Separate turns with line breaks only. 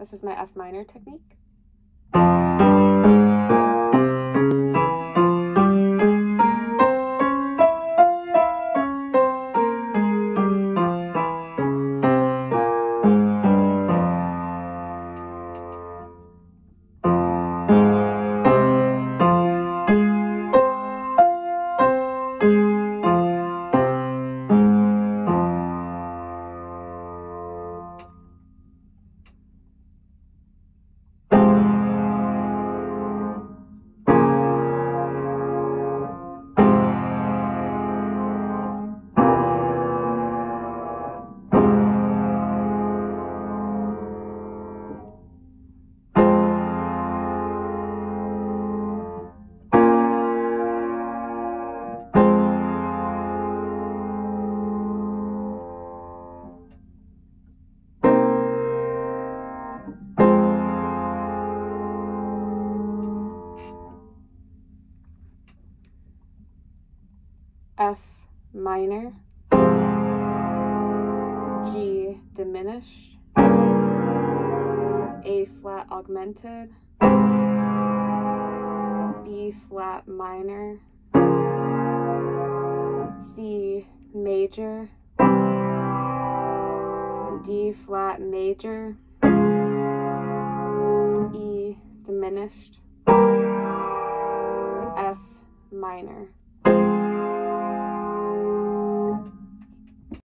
This is my F minor technique. F minor, G diminished, A flat augmented, B flat minor, C major, D flat major, E diminished, F minor.